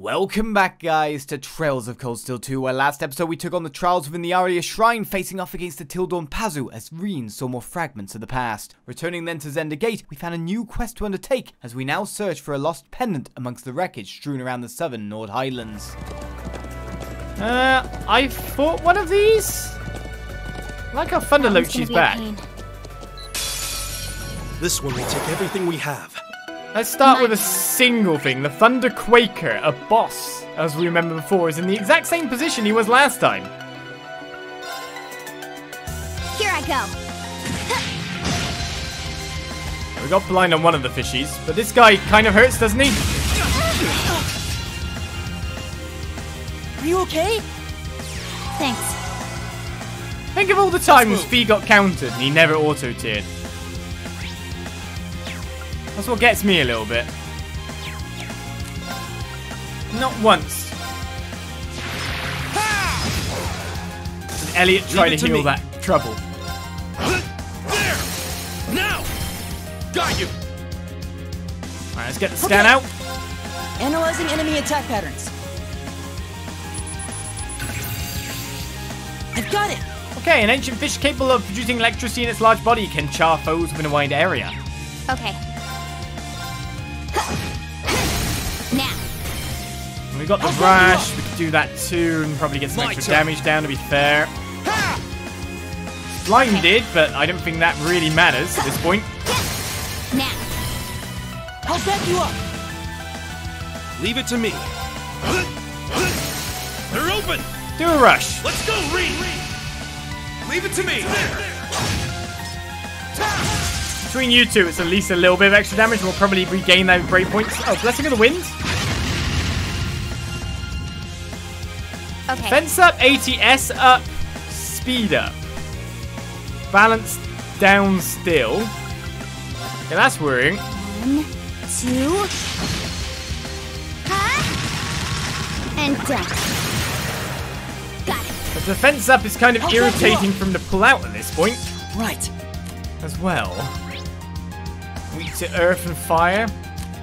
Welcome back, guys, to Trails of Cold Steel 2, where last episode we took on the trials within the Aria Shrine, facing off against the Tildorn Pazu as Rean saw more fragments of the past. Returning then to Zender Gate, we found a new quest to undertake as we now search for a lost pendant amongst the wreckage strewn around the southern Nord Highlands. Uh, I fought one of these? I like how Thunderlochi's back. This one will take everything we have. Let's start with a single thing. The Thunder Quaker, a boss, as we remember before, is in the exact same position he was last time. Here I go. We got blind on one of the fishies, but this guy kind of hurts, doesn't he? Are you okay? Thanks. Think of all the times Fie got countered and he never auto-tiered. That's what gets me a little bit. Not once. Did Elliot try to to heal me. that trouble? There! Now! Got you! Alright, let's get the scan Okay. out. Analyzing enemy attack patterns. I've got it. Okay, an ancient fish capable of producing electricity in its large body can char foes within a wide area. Okay. Now. And we got the rush, we could do that too, and probably get some My extra turn. damage down to be fair. Blinded, but I don't think that really matters at this point. Now. I'll back you up. Leave it to me. They're open! Do a rush. Let's go, Rean! Leave it to me! Between you two, it's at least a little bit of extra damage. We'll probably regain those breakpoints. Oh, Blessing of the Wind. Okay. Fence up, ATS up, speed up. Balance down still. Okay, that's worrying. One, two. Huh? And down. Got it. The defense up is kind of I'll back you up. irritating from the pull out at this point Right. as well. Weak to earth and fire.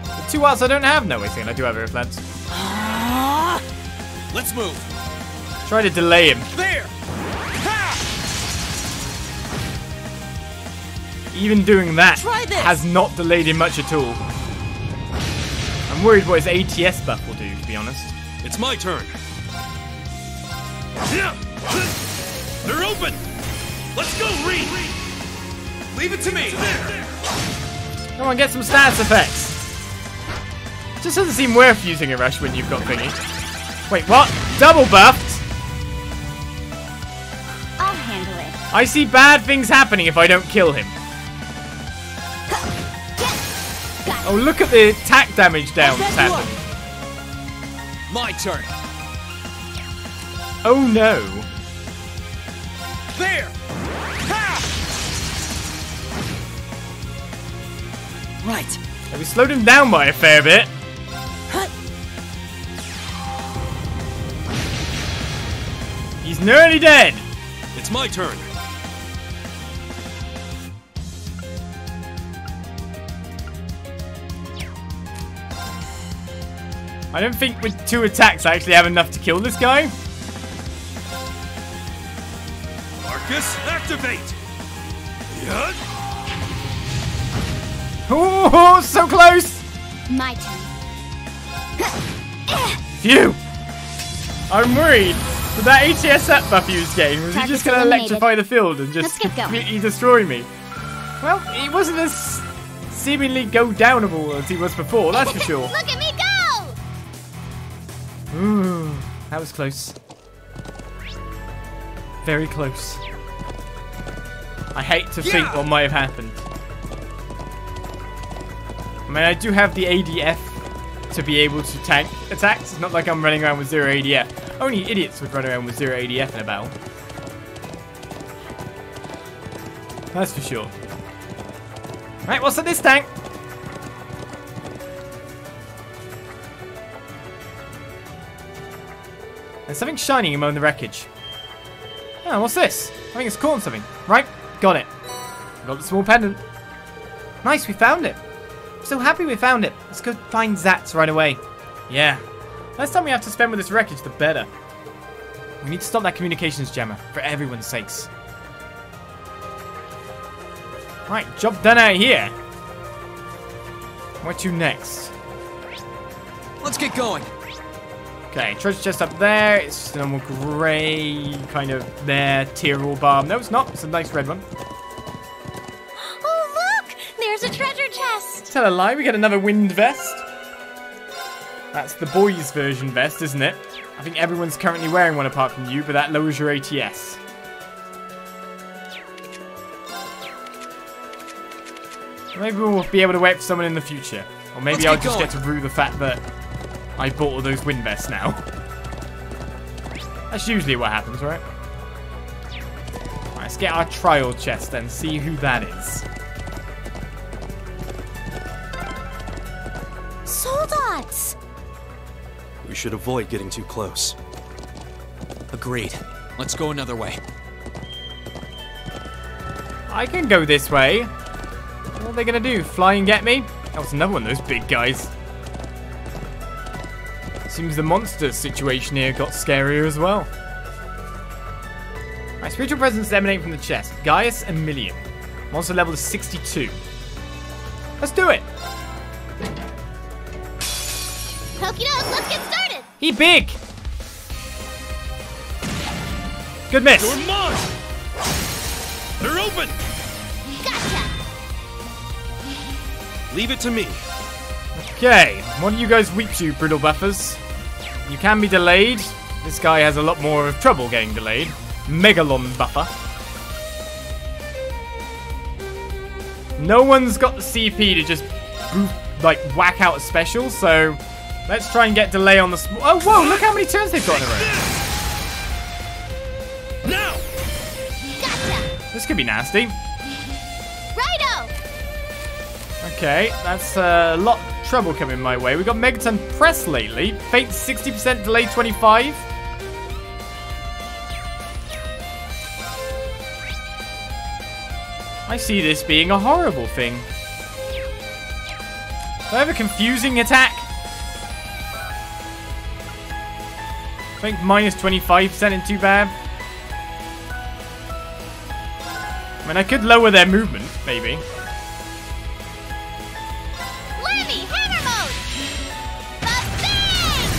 The two arts I don't have. No, wait a second, I do have earth lance. Ah, Let's move! Try to delay him. There! Even doing that has not delayed him much at all. I'm worried what his ATS buff will do, to be honest. It's my turn. They're open! Let's go, Rean! Leave it to me! Come on, get some stats effects. Just doesn't seem worth using a rush when you've got thingy. Wait, what? Double buffed? I'll handle it. I see bad things happening if I don't kill him. Oh, look at the attack damage down I'll back you happened. My turn. Oh no. There! Right. We slowed him down by a fair bit. Hut. He's nearly dead. It's my turn. I don't think with two attacks I actually have enough to kill this guy. Marcus, activate! Yeah. Oh, so close. My turn. Phew. I'm worried. With that ATS up buff he was getting, was he just going to electrify the field and just completely destroy me? Well, he wasn't as seemingly go downable as he was before, that's for sure. Look at me go! Ooh, that was close. Very close. I hate to think what might have happened. I mean, I do have the ADF to be able to tank attacks. It's not like I'm running around with zero ADF. Only idiots would run around with zero ADF in a battle. That's for sure. Right, what's in this tank? There's something shining among the wreckage. Oh, what's this? I think it's corn something. Right, got it. Got the small pendant. Nice, we found it. I'm so happy we found it. Let's go find Zats right away. Yeah. Less time we have to spend with this wreckage, the better. We need to stop that communications jammer, for everyone's sakes. Right, job done out here. Where to next? Let's get going. Okay, treasure chest up there. It's just a normal grey kind of there Tyrrell bomb. No, it's not. It's a nice red one. Oh, look! There's a treasure chest. Tell a lie, we get another wind vest. That's the boys' version vest, isn't it? I think everyone's currently wearing one apart from you, but that lowers your ATS. Maybe we'll be able to wait for someone in the future. Or maybe I'll just going. get to rue the fact that I bought all those wind vests now. That's usually what happens, right? Right, let's get our trial chest and see who that is. Soldots! We should avoid getting too close. Agreed. Let's go another way. I can go this way. What are they gonna do? Fly and get me? That was another one of those big guys. Seems the monster situation here got scarier as well. My spiritual presence emanate from the chest. Gaius and Millium. Monster level is 62. Let's do it. Started! Big. Good miss. You're mine! They're open! Gotcha! Leave it to me. Okay, what don't you guys weep to, Brittle Buffers? You can be delayed. This guy has a lot more of trouble getting delayed. Megalon Buffer. No one's got the CP to just boof, like whack out a special, so let's try and get delay on the. Oh, whoa! Look how many turns they've got in a row. Now! This could be nasty. Righto! Okay, that's uh, a lot trouble coming my way. We've got Megaton Press lately. Fate 60% delay 25. I see this being a horrible thing. Do I have a confusing attack? I think minus 25% isn't too bad. I mean, I could lower their movement, maybe. Lemmy, hammer mode! Ba-bang!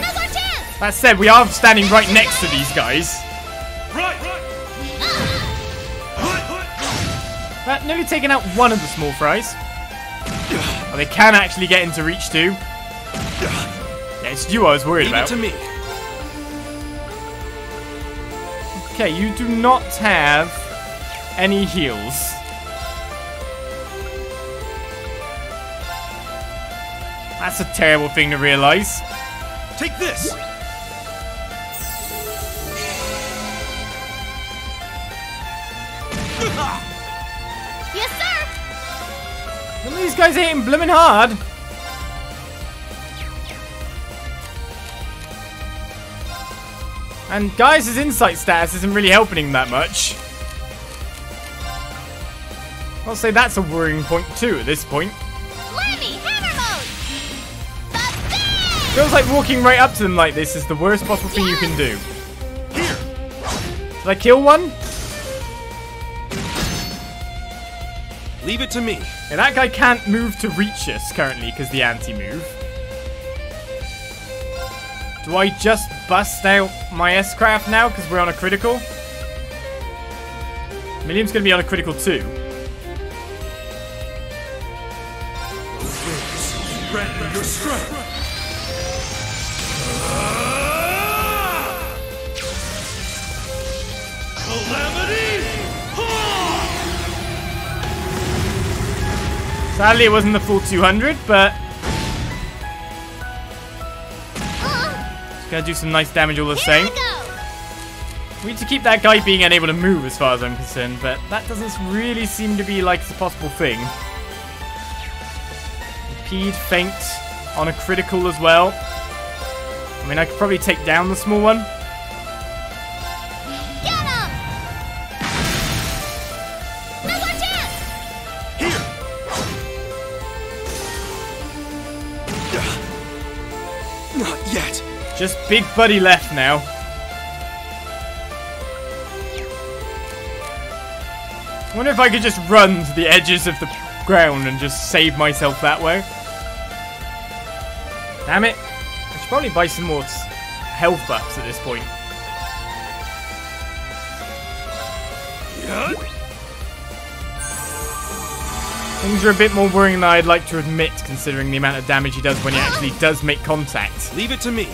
Now's our chance! That said, we are standing right next to these guys. Right! right That nearly taken out one of the small fries. Oh, they can actually get into reach too. Yeah, it's you I was worried Leave it to me. Okay, you do not have any heals. That's a terrible thing to realize. Take this! Yes, sir! Some of these guys are hitting blimmin' hard. And guys' insight status isn't really helping him that much. I'll say that's a worrying point too at this point. Lemmy, hammer mode! Feels like walking right up to them like this is the worst possible thing you can do. Did I kill one? Leave it to me. Yeah, that guy can't move to reach us currently because the anti-move. Do I just bust out my S-Craft now because we're on a critical? Millium's going to be on a critical too. Sadly, it wasn't the full 200, but To do some nice damage all the here same. we! Need to keep that guy being unable to move as far as I'm concerned, but that doesn't really seem to be like a possible thing. Impede, faint, on a critical as well. I mean, I could probably take down the small one. Just Big Buddy left now. I wonder if I could just run to the edges of the ground and just save myself that way. Damn it. I should probably buy some more health buffs at this point. Things are a bit more worrying than I'd like to admit, considering the amount of damage he does when he actually does make contact. Leave it to me.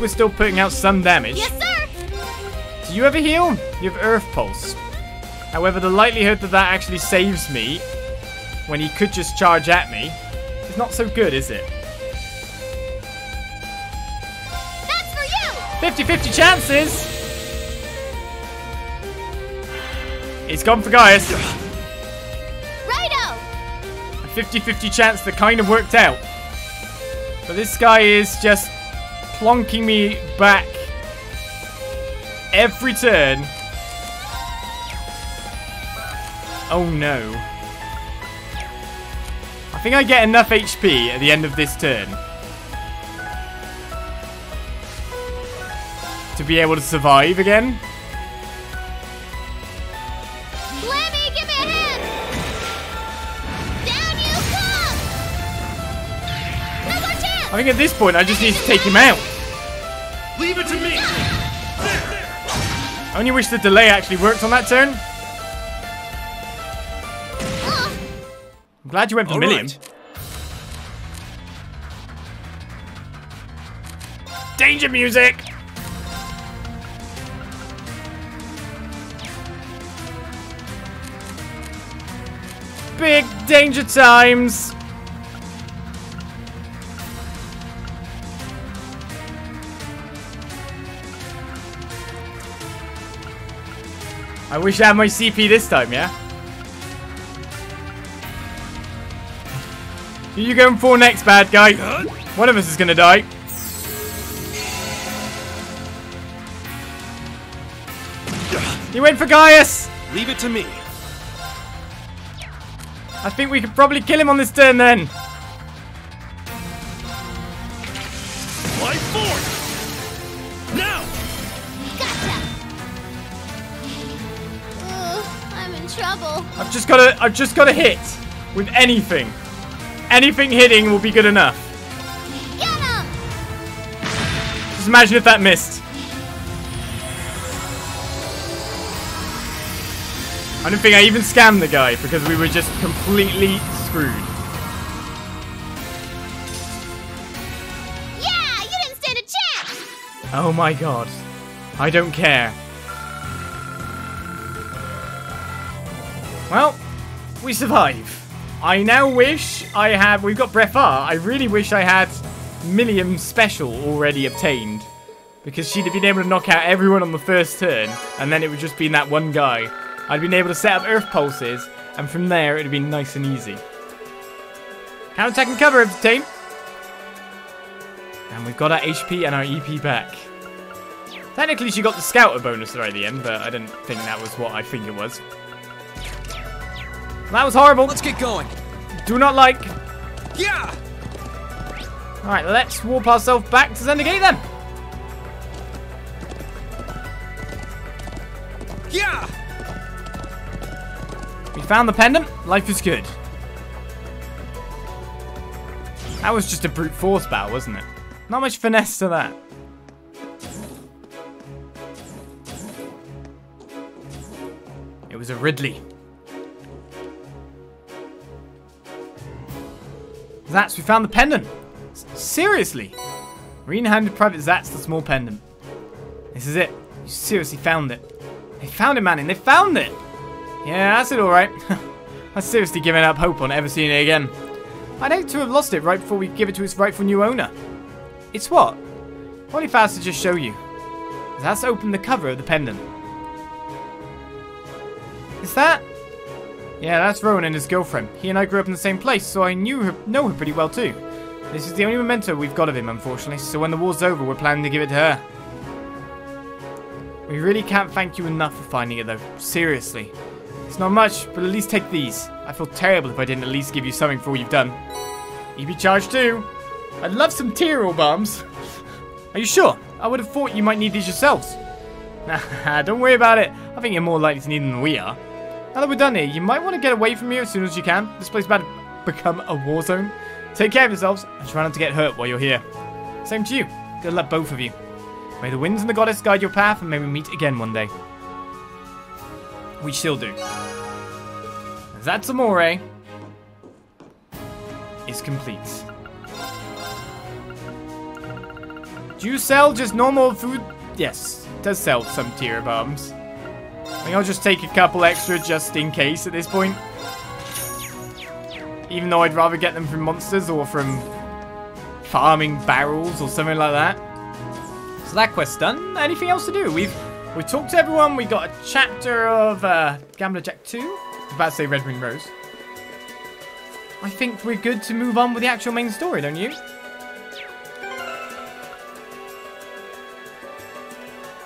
Least we're still putting out some damage. Yes, sir! Do you ever heal? You have Earth Pulse. However, the likelihood that that actually saves me when he could just charge at me is not so good, is it? That's for you! 50-50 chances! He's gone for Gaius. Righto! A 50-50 chance that kind of worked out. But this guy is just plonking me back every turn. Oh no. I think I get enough HP at the end of this turn to be able to survive again. Lemmy, give me a hand! Down you come! No more chance! I think at this point I just need to take him out. I only wish the delay actually worked on that turn. I'm glad you went for All Millium. right. Danger music! Big danger times! I wish I had my CP this time, yeah? Who you going for next, bad guy? One of us is gonna die. He went for Gaius! Leave it to me. I think we could probably kill him on this turn then. I've just just gotta hit with anything. Anything hitting will be good enough. Just imagine if that missed. I don't think I even scammed the guy because we were just completely screwed. Yeah, you didn't stand a chance! Oh my god. I don't care. Well, we survive. I now wish I had. We've got Brefar. I really wish I had Millium Special already obtained. Because she'd have been able to knock out everyone on the first turn, and then it would just be that one guy. I'd been able to set up Earth Pulses, and from there it'd have been nice and easy. Counter attack and cover team. And we've got our HP and our EP back. Technically, she got the scouter bonus right at the end, but I didn't think that was what I think it was. That was horrible. Let's get going. Do not like. Yeah! Alright, let's warp ourselves back to Zender Gate then. Yeah! We found the pendant. Life is good. That was just a brute force battle, wasn't it? Not much finesse to that. It was a Ridley. Zats, we found the pendant. S- seriously? Marine handed Private Zats the small pendant. This is it. You seriously found it. They found it, Manning. They found it. Yeah, that's it, alright. I've seriously given up hope on ever seeing it again. I'd hate to have lost it right before we give it to its rightful new owner. It's what? Probably fast to just show you. That's opened the cover of the pendant. Is that? Yeah, that's Rowan and his girlfriend. He and I grew up in the same place, so I knew her, know her pretty well too. This is the only memento we've got of him, unfortunately, so when the war's over, we're planning to give it to her. We really can't thank you enough for finding it, though. Seriously. It's not much, but at least take these. I feel terrible if I didn't at least give you something for all you've done. You'd be charged too. I'd love some Tyrol bombs. Are you sure? I would have thought you might need these yourselves. Nah, don't worry about it. I think you're more likely to need them than we are. Now that we're done here, you might want to get away from here as soon as you can. This place is about to become a war zone. Take care of yourselves and try not to get hurt while you're here. Same to you. Good luck, both of you. May the winds and the goddess guide your path, and may we meet again one day. We still do. Zat's Amore is complete. Do you sell just normal food? Yes, does sell some tear balms. I think I'll just take a couple extra just in case at this point. Even though I'd rather get them from monsters or from farming barrels or something like that. So that quest's done. Anything else to do? We've we talked to everyone. We got a chapter of uh, Gambler Jack 2. I was about to say Red Ring Rose. I think we're good to move on with the actual main story, don't you?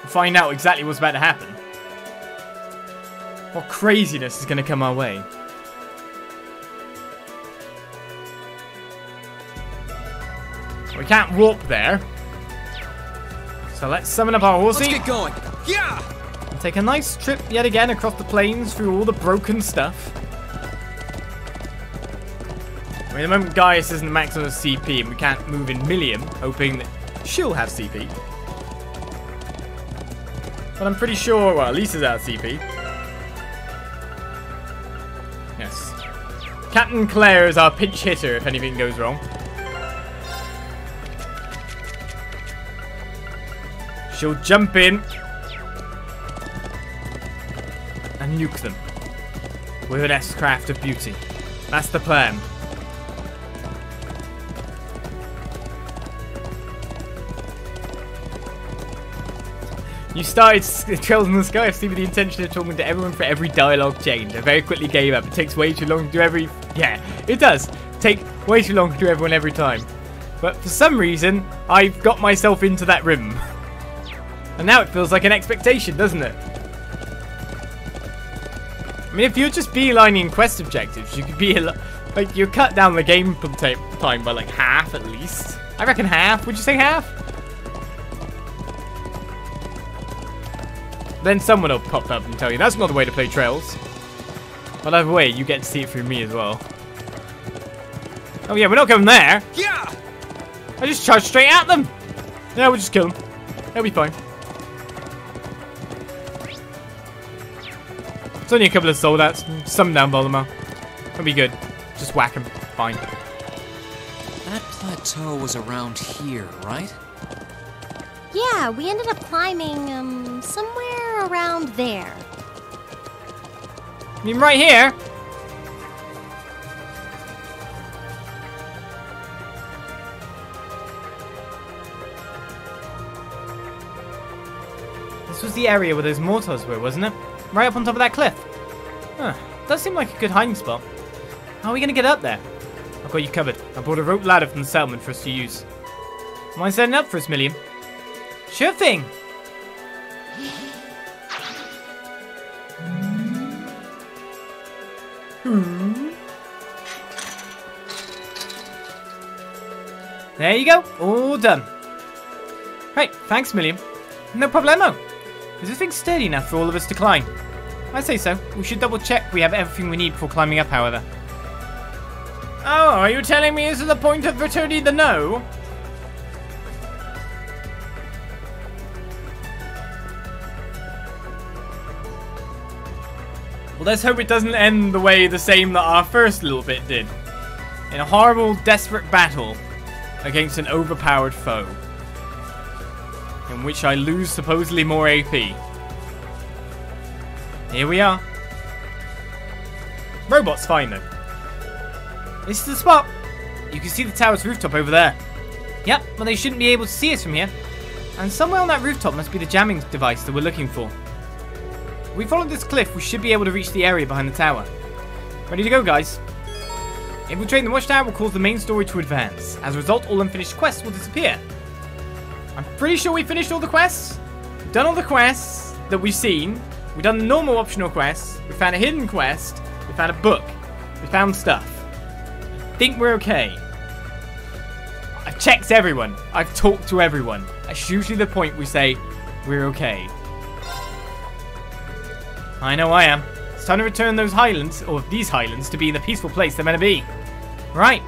Find out exactly what's about to happen. What craziness is going to come our way? We can't warp there. So let's summon up our horsey. Let's get going. Yeah! And take a nice trip yet again across the plains through all the broken stuff. I mean, the moment Gaius isn't the maximum CP and we can't move in Millium, hoping that she'll have CP. But I'm pretty sure, well, Lisa's out of CP. Captain Claire is our pinch hitter if anything goes wrong. She'll jump in and nuke them with an S-craft of beauty. That's the plan. You started Trails in the Sky FC with the intention of talking to everyone for every dialogue change. I very quickly gave up. It takes way too long to do every... Yeah, it does. Take way too long to do everyone every time. But for some reason, I've got myself into that rhythm. And now it feels like an expectation, doesn't it? I mean, if you're just beelining quest objectives, you could be. Like, you cut down the game time by like half at least. I reckon half. Would you say half? Then someone will pop up and tell you that's not the way to play Trails. But either way, you get to see it through me as well. Oh yeah, we're not going there. Yeah! I just charged straight at them. Yeah, we'll just kill them. They'll be fine. It's only a couple of soldiers. Some down Voldemort. It'll be good. Just whack them. Fine. That plateau was around here, right? Yeah, we ended up climbing, um, somewhere around there. I mean, right here. This was the area where those mortars were, wasn't it? Right up on top of that cliff. Huh. Does seem like a good hiding spot. How are we going to get up there? I've got you covered. I brought a rope ladder from the settlement for us to use. Mind setting up for us, Millium? Sure thing. Hmm. There you go. All done. Right, thanks, Millium. No problemo. Is this thing sturdy enough for all of us to climb? I'd say so. We should double check we have everything we need before climbing up, however. Oh, are you telling me this is the point of returning the no? Well, let's hope it doesn't end the way the same that our first little bit did. In a horrible, desperate battle against an overpowered foe. In which I lose supposedly more AP. Here we are. Robot's fine though. This is the spot. You can see the tower's rooftop over there. Yep, but they shouldn't be able to see us from here. And somewhere on that rooftop must be the jamming device that we're looking for. If we follow this cliff, we should be able to reach the area behind the tower. Ready to go, guys? Infiltrating the watchtower will cause the main story to advance. As a result, all unfinished quests will disappear. I'm pretty sure we finished all the quests. We've done all the quests. that we've seen. We've done the normal optional quests. We found a hidden quest. We found a book. We found stuff. I think we're okay. I've checked everyone. I've talked to everyone. That's usually the point we say we're okay. I know I am. It's time to return those highlands, or these highlands, to be the peaceful place they're meant to be. Right.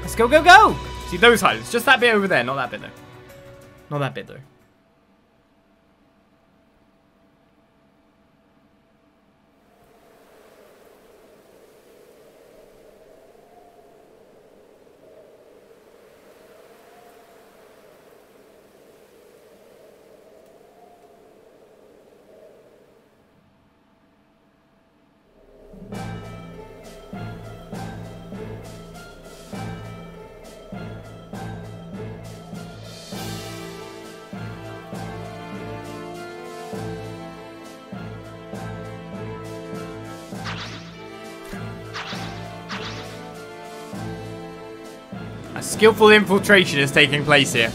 Let's go, go, go! See, those highlands. Just that bit over there. Not that bit, though. Not that bit, though. Skillful infiltration is taking place here.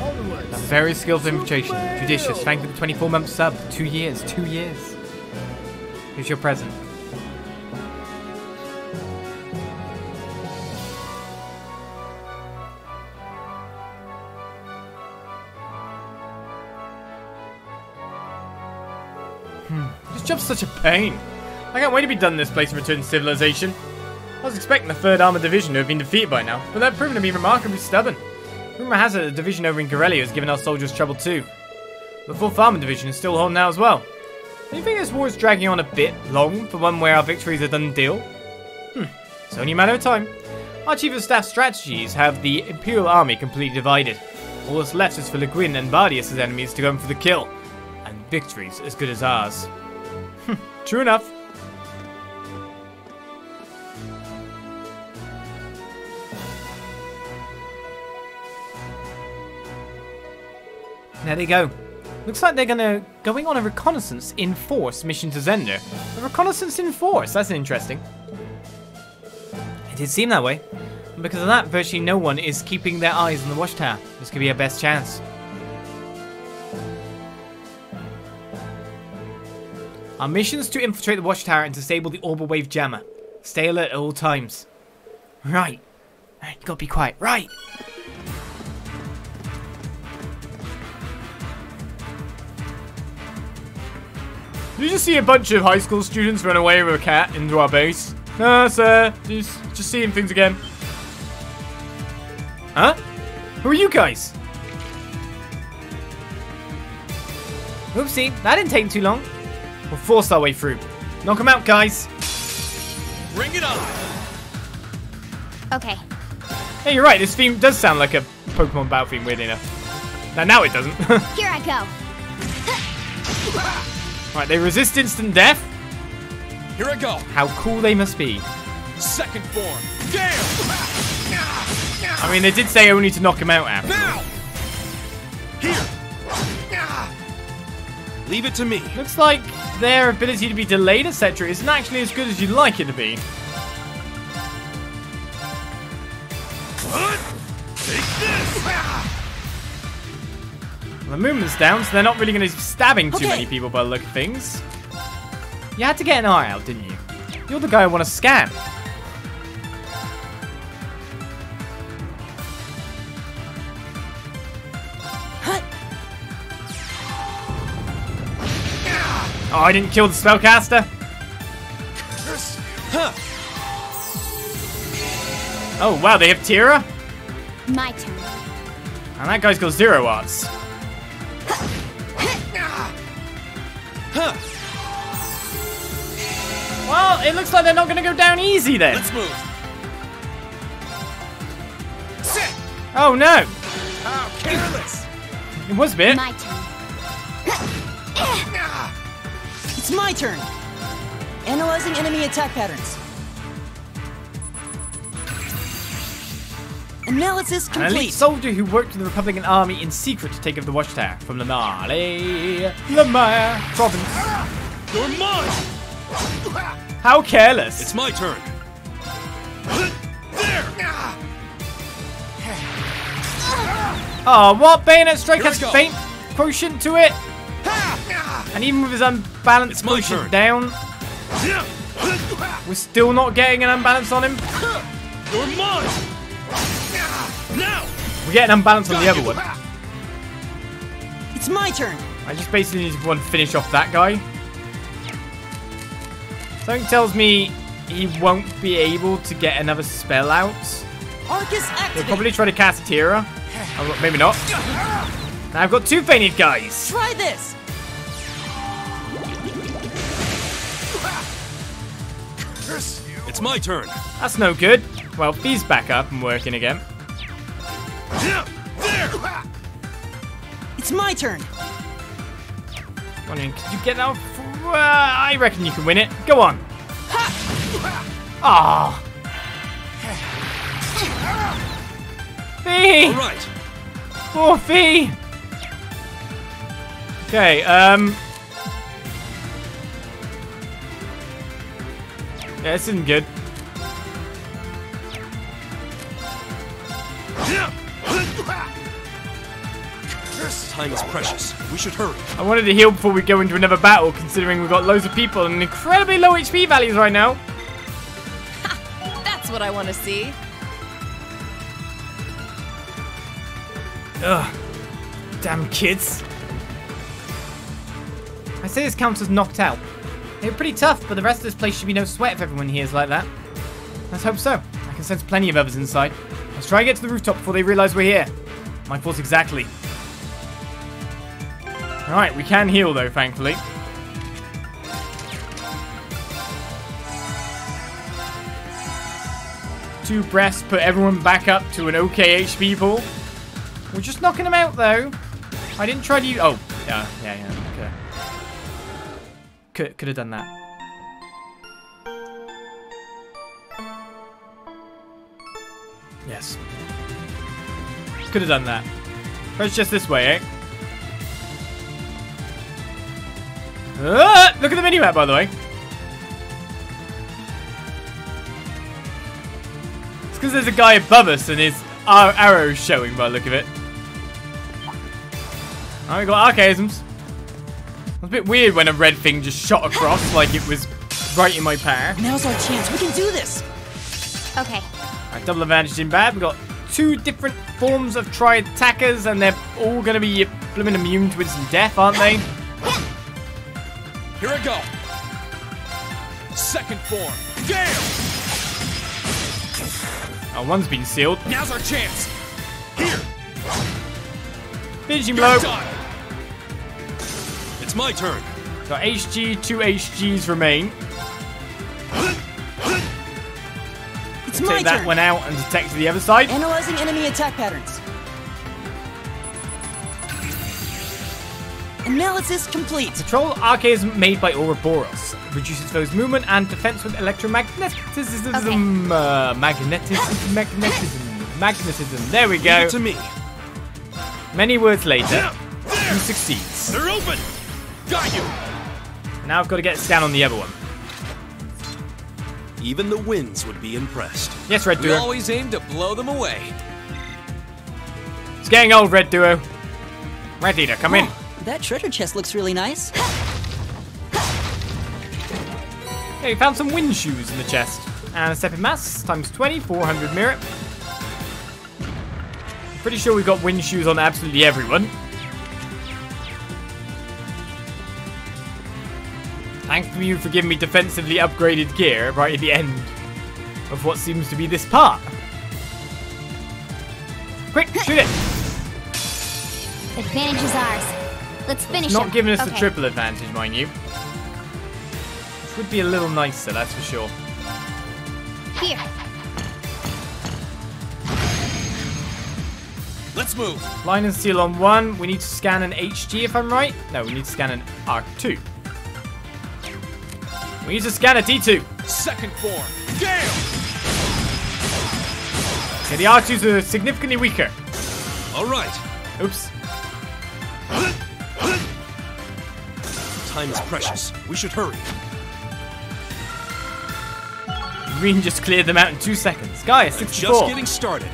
A very skillful infiltration. Judicious. Thank you for the 24 month sub. Two years. Two years. Here's your present. Hmm. This job's such a pain. I can't wait to be done in this place and return to civilization. Was expecting the 3rd Armored Division to have been defeated by now, but they've proven to be remarkably stubborn. Rumour has it the division over in Garrelia has given our soldiers trouble too. The 4th Armored Division is still holding out as well. Do you think this war is dragging on a bit long for one where our victories are done deal? Hmm, it's only a matter of time. Our Chief of Staff strategies have the Imperial Army completely divided. All that's left is for Le Guin and Bardias enemies to go in for the kill. And victories as good as ours. Hmm, true enough. There they go. Looks like they're gonna going on a reconnaissance in force mission to Zender. A reconnaissance in force. That's interesting. It did seem that way. And because of that, virtually no one is keeping their eyes on the watchtower. This could be our best chance. Our mission is to infiltrate the watchtower and disable the orbital wave jammer. Stay alert at all times. Right. Right, you gotta be quiet. Right. Did you just see a bunch of high school students run away with a cat into our base? No, sir. Just, just seeing things again. Huh? Who are you guys? Oopsie, that didn't take too long. We'll force our way through. Knock them out, guys. Bring it on! Okay. Hey, you're right. This theme does sound like a Pokemon battle theme, weirdly enough. Now, now it doesn't. Here I go. Right, they resist instant death. Here I go! How cool they must be. Second form! Damn! I mean, they did say only to knock him out after. Now! Here! Leave it to me. Looks like their ability to be delayed, etc., isn't actually as good as you'd like it to be. What? Take this! The movement's down, so they're not really going to be stabbing too Okay. many people by the look of things. You had to get an eye out, didn't you? You're the guy I want to scan. Oh, I didn't kill the spellcaster? Oh, wow, they have Teara? My turn. And that guy's got zero arts. Huh. Well, it looks like they're not going to go down easy then. Let's move. Sit! Oh, no. How careless! It was a bit. My turn. It's my turn. Analyzing enemy attack patterns. Analysis An elite complete. soldier who worked with the Republican army in secret to take over the watchtower from Lamar. Lamar province. You're mine! How careless. It's my turn. There! Oh, what? Bayonet strike Here has we faint quotient to it? And even with his unbalanced It's my quotient down, we're still not getting an unbalance on him. You're mine! Now! We're getting unbalanced on the other one. It's my turn. I just basically need to go and finish off that guy. Something tells me he won't be able to get another spell out. Arcus He'll probably try to cast Teara. Oh, maybe not. Now I've got two fainted guys. Try this. It's my turn. That's no good. Well, Fie's back up and working again. There! It's my turn. Wondering, could you get out? Uh, I reckon you can win it. Go on. Ah. Fie! All right. Poor Fie! Okay, um... Yeah, this isn't good. Time is precious. We should hurry. I wanted to heal before we go into another battle, considering we've got loads of people and incredibly low HP values right now. That's what I want to see. Ugh. Damn kids. I say this counts as knocked out. They're pretty tough, but the rest of this place should be no sweat if everyone here is like that. Let's hope so. I can sense plenty of others inside. Let's try and get to the rooftop before they realize we're here. My fault exactly. Alright, we can heal though, thankfully. Two breaths put everyone back up to an okay HP pool. We're just knocking them out though. I didn't try to use. Oh, yeah, yeah, yeah. Could could have done that. Yes. Could have done that. But it's just this way, eh? Ah, look at the mini-map, by the way. It's because there's a guy above us and his ar- arrow's showing by the look of it. Oh, we got archaisms. It was a bit weird when a red thing just shot across like it was right in my path. Now's our chance. We can do this. Okay. Alright, double advantage in bad. We've got two different forms of tri attackers, and they're all going to be blooming immune to instant death, aren't they? Here I go. Second form. Gale! Oh, one's been sealed. Now's our chance. Here. Finishing blow. You're done. It's my turn. So HG, two HGs remain. It's my Take that turn. one out and detect the other side. Analyzing enemy attack patterns. Analysis complete. Control archaism made by Ouroboros. Reduces foes' movement and defense with electromagnetism. Uh, magnetism. Magnetism. Magnetism. There we Give go. it to me. Many words later, Now. he succeeds. They're open. Got you. Now I've got to get a scan on the other one. Even the winds would be impressed. Yes, Red Duo. We Duo. always aim to blow them away. It's getting old, Red Duo. Red Eater, come in. Oh, that treasure chest looks really nice. Hey, we found some wind shoes in the chest. And a stepping mass times 20, 400 merit. Pretty sure we've got wind shoes on absolutely everyone. Thanks to you for giving me defensively upgraded gear right at the end of what seems to be this part. Quick, shoot it! Advantage is ours. Let's finish Not him. giving us okay. the triple advantage, mind you. Which would be a little nicer, that's for sure. Here. Let's move. Line and seal on one. We need to scan an HG if I'm right. No, we need to scan an R2. We need to scan a D2. Second form. Gale! Okay, the R2s are significantly weaker. All right. Oops. Time is precious. We should hurry. Green just cleared them out in two seconds. Guy, I'm 64. just getting started.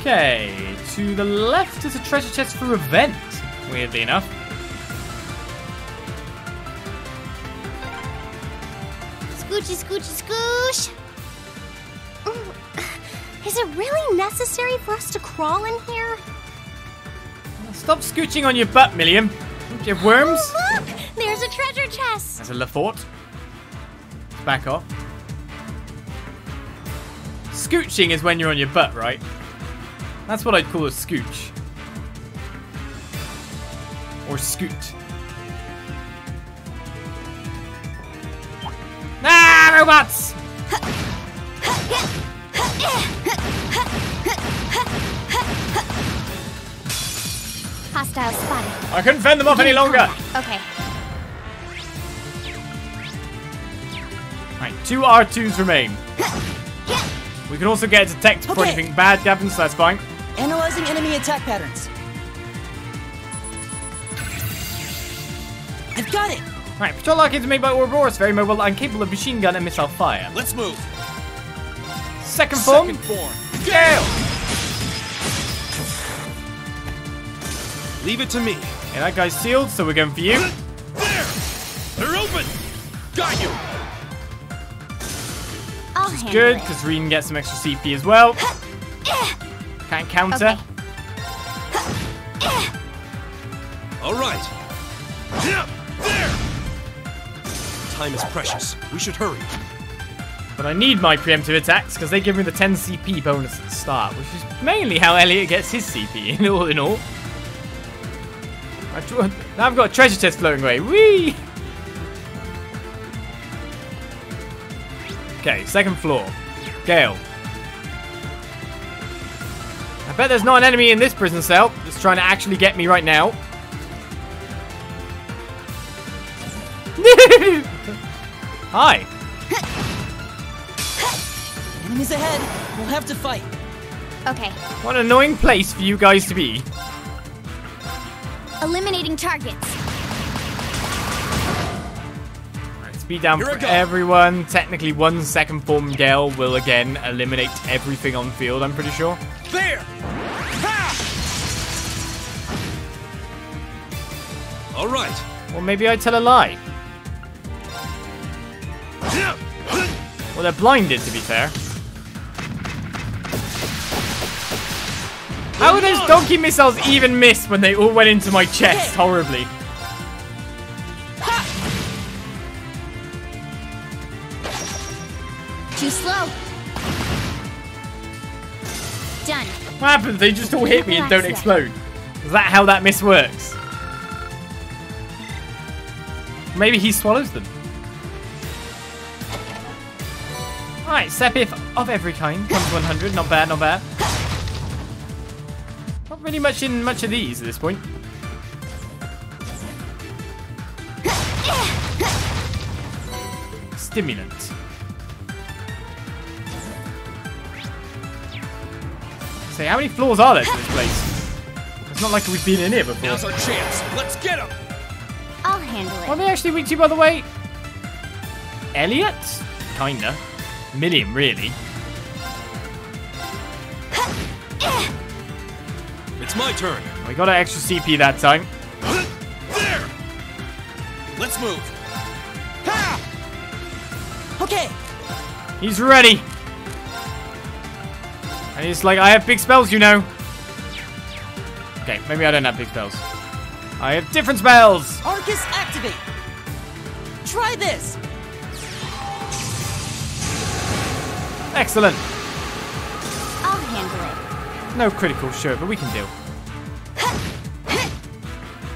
Okay, to the left is a treasure chest for event, weirdly enough. Scoochy, scoochy, scoosh. Is it really necessary for us to crawl in here? Stop scooching on your butt, Millium. Do you have worms? Oh, look! There's a treasure chest. That's a Lafort. Back off. Scooching is when you're on your butt, right? That's what I'd call a scooch. Or scoot. Robots! Hostile spotted. I couldn't fend them off any longer. Okay. Right, two R2s remain. We can also get a detect before Okay. anything bad happens, so that's fine. Analyzing enemy attack patterns. I've got it! Right, patrol arcades made by Ouroboros, very mobile and capable of machine gun and missile fire. Let's move. Second form, Second form. Gale! Leave it to me. Okay, that guy's sealed, so we're going for you. There! They're open! Got you! I'll handle Good, because Rean gets some extra CP as well. Can't counter. Okay. Time is precious. We should hurry. But I need my preemptive attacks, because they give me the 10 CP bonus at the start, which is mainly how Elliot gets his CP, in all in all. Now I've got a treasure chest floating away. Whee! Okay, second floor. Gale. I bet there's not an enemy in this prison cell that's trying to actually get me right now. Hi. Enemies ahead. We'll have to fight. Okay. What an annoying place for you guys to be. Eliminating targets. Alright, speed down Here for everyone. Technically, one second form Gale will again eliminate everything on field, I'm pretty sure. There! Ha! All right. Or maybe I tell a lie. Well, they're blinded, to be fair. How did those donkey missiles even miss when they all went into my chest horribly? Too slow. Done. What happens? They just all hit me and don't explode. Is that how that miss works? Maybe he swallows them. Alright, Sepith of every kind. Comes 100. Not bad, not bad. Not really much in much of these at this point. Stimulant. Say, how many floors are there to this place? It's not like we've been in here before. Now's our chance. Let's get him. I'll handle it. Are it. they actually weak you, by the way? Elliot? Kinda. Millium, really. It's my turn. We got an extra CP that time. There! Let's move. Okay, He's ready. And he's like, I have big spells, you know. Okay, maybe I don't have big spells. I have different spells. Arcus activate. Try this. Excellent. I'll handle it. No critical, sure, but we can deal.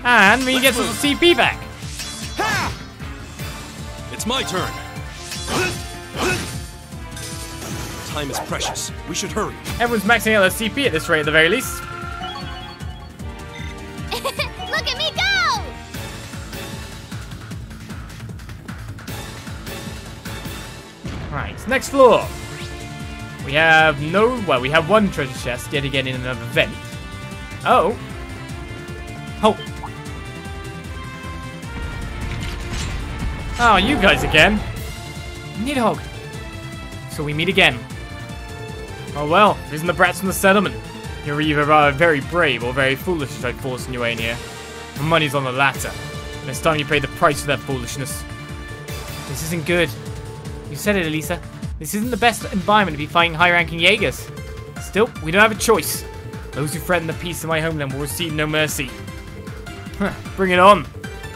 And we get some CP back. It's my turn. Time is precious. We should hurry. Everyone's maxing out their CP at this rate, at the very least. Look at me go! Right, next floor. We have no, well, we have one treasure chest yet again in another vent. Oh. Oh. Oh, you guys again. Nidhoggr. So we meet again. Oh well, isn't the brats from the settlement. You're either uh, very brave or very foolish to try forcing your way in here. My money's on the latter. And it's time you pay the price for that foolishness. This isn't good. You said it, Alisa. This isn't the best environment to be fighting high-ranking Jaegers. Still, we don't have a choice. Those who threaten the peace of my homeland will receive no mercy. Huh, bring it on.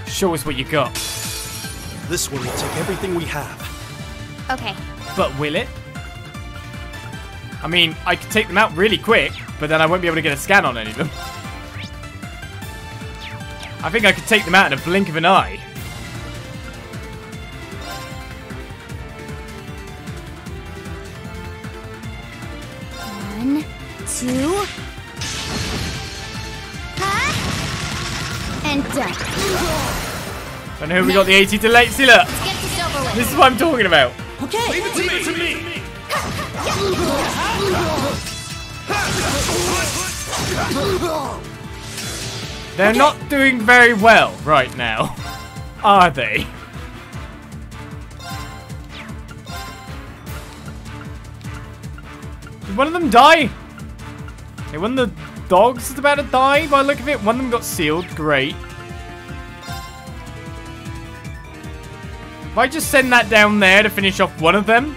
Show us what you got. This one will take everything we have. Okay. But will it? I mean, I could take them out really quick, but then I won't be able to get a scan on any of them. I think I could take them out in a blink of an eye. Two. Huh? And done. And who we got the 80 to late? See, look, this this is what I'm talking about. Okay. Leave it to me! They're not doing very well right now, are they? Did one of them die? Okay, one of the dogs is about to die by the look of it. One of them got sealed. Great. If I just send that down there to finish off one of them.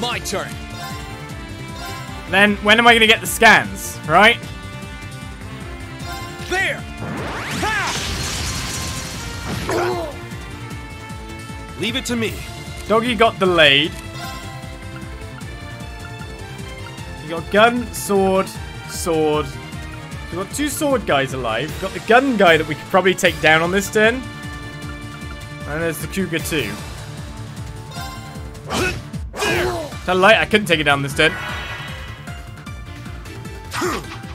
My turn. then when am I going to get the scans, right? There! Leave it to me. Doggy got delayed. You got gun, sword, sword. We got two sword guys alive. We've got the gun guy that we could probably take down on this turn. And there's the Cougar too. Tell a light, I couldn't take it down this turn.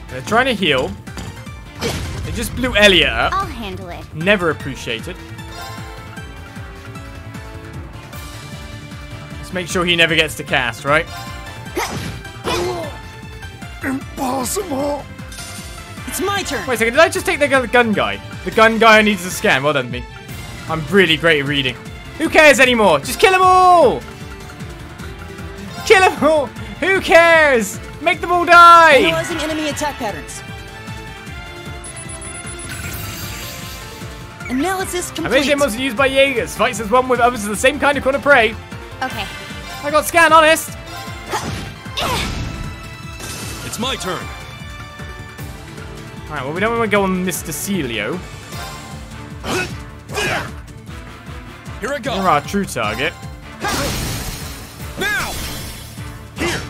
They're trying to heal. They just blew Elliot up. I'll handle it. Never appreciated. Make sure he never gets to cast, right? Impossible! It's my turn. Wait a second, did I just take the gun, gun guy? The gun guy needs a scan, well done me. I'm really great at reading. Who cares anymore? Just kill them all! Kill them all! Who cares? Make them all die! Analyzing enemy attack patterns. Analysis complete. Amazing wasn't used by Jaegers. Fights as one with others of the same kind of kind of prey. Okay. I got scan, honest. It's my turn. Alright, well, we don't want to go on Mr. Celio. Here I go. You're our true target. Now! Here!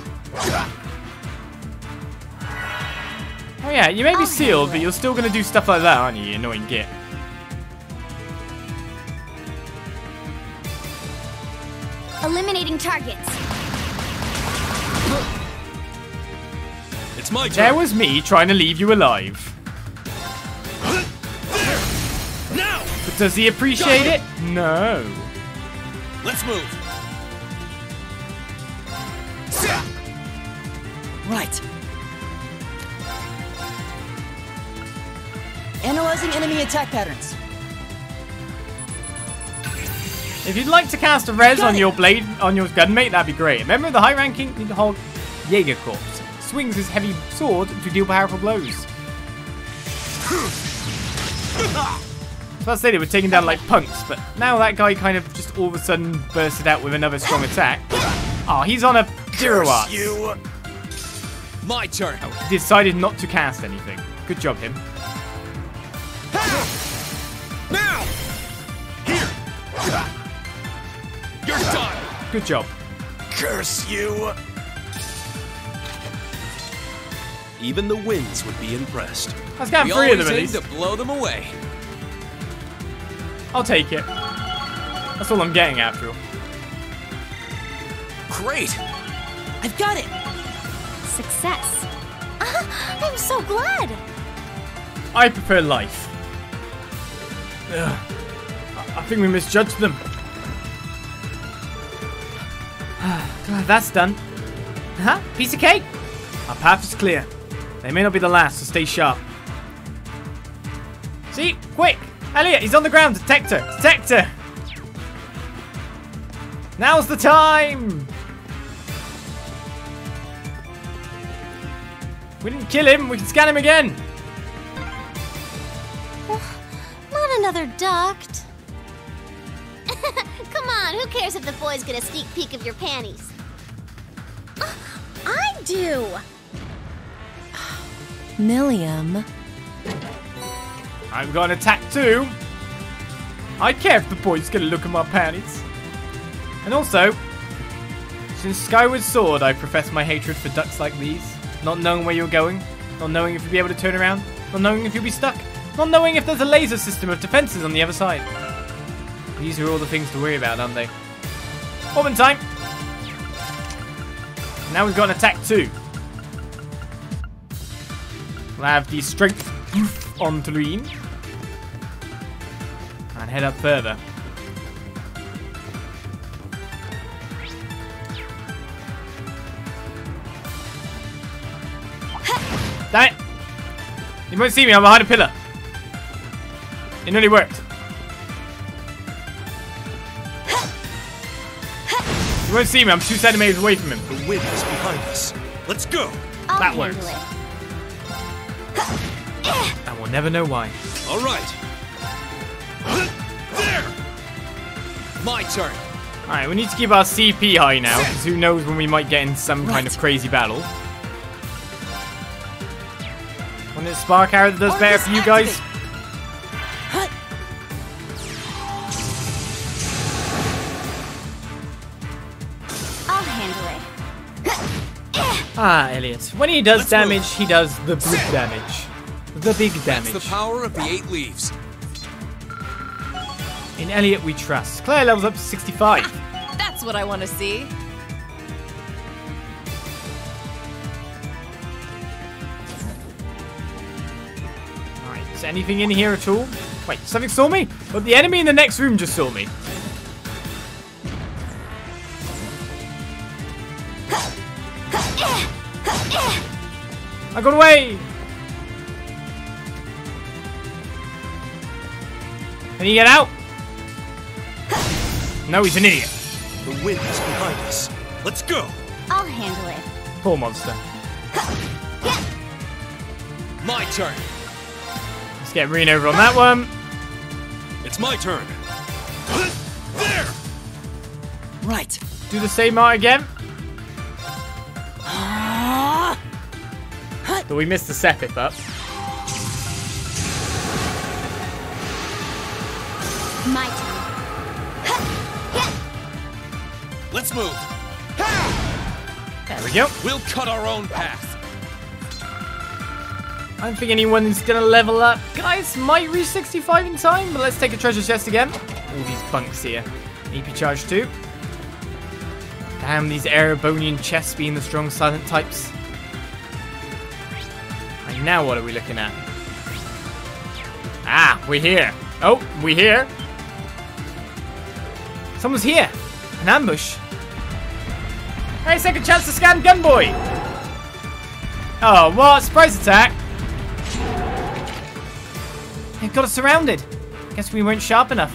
Oh yeah, you may be oh, sealed, but you're still gonna do stuff like that, aren't you, you annoying git? Eliminating targets. It's my turn. There was me trying to leave you alive. Now! But does he appreciate it? No. Let's move. Right. Analyzing enemy attack patterns. If you'd like to cast a res on your blade, on your gunmate, that'd be great. Remember, the high-ranking Hog Jaeger Corps swings his heavy sword to deal powerful blows. So I say they were taking down like punks, but now that guy kind of just all of a sudden bursted out with another strong attack. Oh, he's on a zero arts. You! My turn. He decided not to cast anything. Good job, him. Now! Here! You're done! Good job. Curse you! Even the winds would be impressed. I've got three of them at aim least. to blow them away. I'll take it. That's all I'm getting after all. Great. I've got it. Success. I'm so glad. I prefer life. Ugh. I- I think we misjudged them. Glad that's done. Huh? Piece of cake? Our path is clear. They may not be the last, so stay sharp. See? Quick! Elliot, he's on the ground. Detector. Detector. Now's the time. We didn't kill him. We can scan him again. Not another duct. Come on, who cares if the boys get a sneak peek of your panties? Uh, I do. Millium. I'm gonna attack too. I care if the boys get a look at my panties. And also, since Skyward Sword, I profess my hatred for ducks like these. Not knowing where you're going, not knowing if you'll be able to turn around, not knowing if you'll be stuck, not knowing if there's a laser system of defenses on the other side. These are all the things to worry about, aren't they? Open time! Now we've got an attack too. We'll have the strength on Tulin. And head up further. Damn it! You won't see me, I'm behind a pillar. It nearly worked. You won't see me, I'm two centimeters away from him. The wind is behind us. Let's go. I'll That works. it. And we'll never know why. All right. There. My turn. Alright, we need to keep our CP high now, because who knows when we might get in some kind of crazy battle. When it's Spark Arrow that does better for you guys? Ah, Elliot. When he does Let's damage, move. he does the big damage. The big It's damage. the power of the eight leaves. In Elliot we trust. Claire levels up to 65. That's what I want to see. Alright, is anything in here at all? Wait, something saw me? But the enemy in the next room just saw me. I got away! Can he get out? No, he's an idiot. The wind is behind us. Let's go. I'll handle it. Poor monster. My turn. Let's get Rean over on that one. It's my turn. There. Right. Do the same art again. But we missed the Sepith up. My turn. Let's move. There we go. We'll cut our own path. I don't think anyone's gonna level up. Guys, might reach 65 in time, but let's take a treasure chest again. All these bunks here. EP charge too. Damn, these Erebonian chests being the strong silent types. Now what are we looking at? Ah, we're here. Oh, we're here. Someone's here. An ambush. Hey, second chance to scan Gunboy. Oh, what? Surprise attack. It got us surrounded. Guess we weren't sharp enough.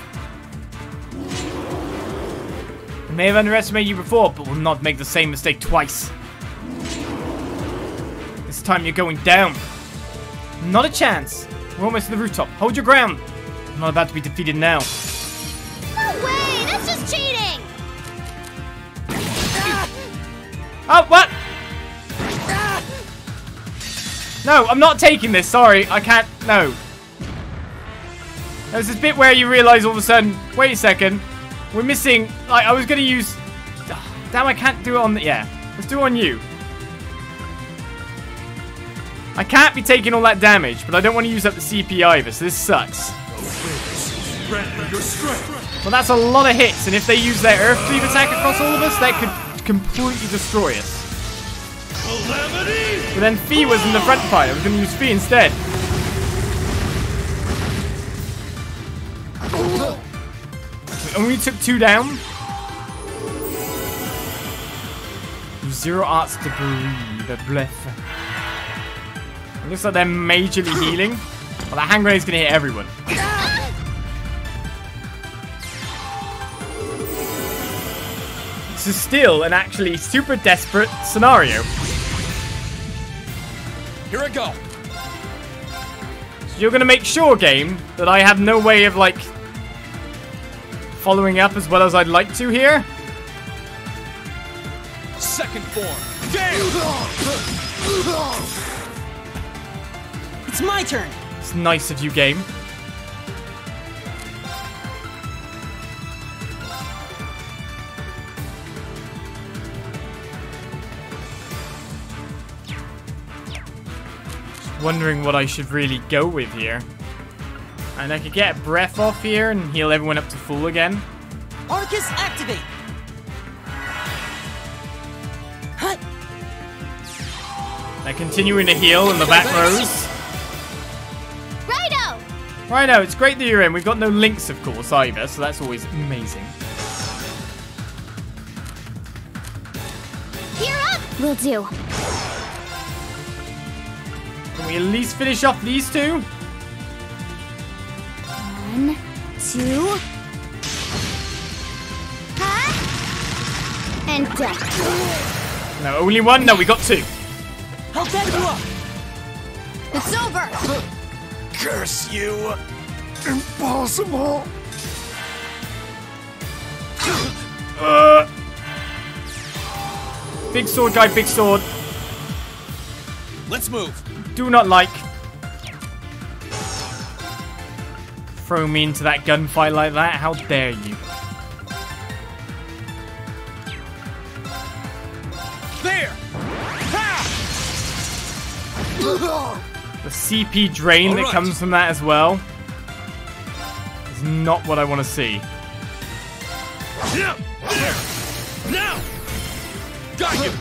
We may have underestimated you before, but we'll not make the same mistake twice. This time you're going down. Not a chance. We're almost to the rooftop. Hold your ground. I'm not about to be defeated now. No way! That's just cheating! Oh, what? No, I'm not taking this. Sorry, I can't. No. There's this bit where you realize all of a sudden, wait a second, we're missing. Like, I was gonna use. Damn, I can't do it on the. Yeah, let's do it on you. I can't be taking all that damage, but I don't want to use up the CP either, so this sucks. Well, that's a lot of hits, and if they use their Earth Cleave attack across all of us, that could completely destroy us. But then Fie was in the front fight. I was going to use Fie instead. And we took two down. Zero arts to breathe. Looks like they're majorly healing. Well, that hand grenade's gonna hit everyone. This is still an actually super desperate scenario. Here I go. So you're gonna make sure, game, that I have no way of like following up as well as I'd like to here. Second form. Game. It's my turn. It's nice of you, game. Wondering what I should really go with here. And I could get breath off here and heal everyone up to full again. Arcus, activate. Hut. And continuing to heal in the back rows. Righto! Right now, it's great that you're in. We've got no links, of course, either, so that's always amazing. Gear up! Will do. Can we at least finish off these two? One, two. Huh? And death. No, only one? No, we got two. I'll back you up. It's over! Curse you! Impossible! Uh. Big sword guy, big sword. Let's move. Do not like. Throw me into that gunfight like that? How dare you? There! The CP drain that Alright. comes from that as well is not what I want to see. Yeah, there! Now! Got you!